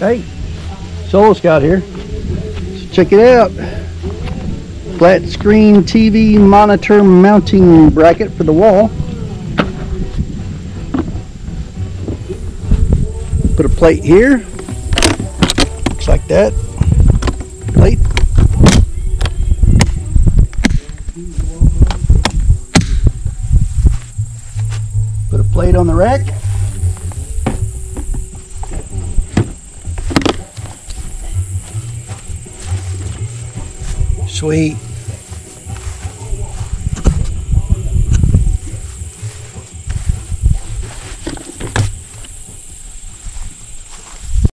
Hey, Solo Scout here. So check it out. Flat screen TV monitor mounting bracket for the wall. Put a plate here. Looks like that. Plate. Put a plate on the rack. Sweet.